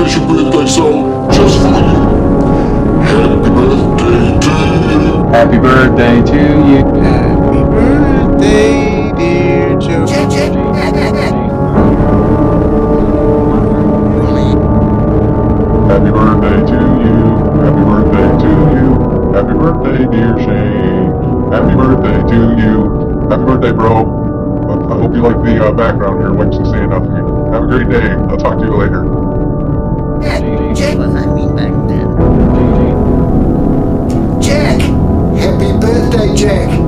special birthday song just for you. Happy birthday to you. Happy birthday to you. Happy birthday, dear Joe. Happy birthday to you. Happy birthday to you. Happy birthday, dear Shane. Happy birthday to you. Happy birthday, bro. I hope you like the uh, background here, Winston standing up for me. Have a great day. I'll talk to you later. Jack, Jack was I mean back then. Jack! Happy birthday, Jack!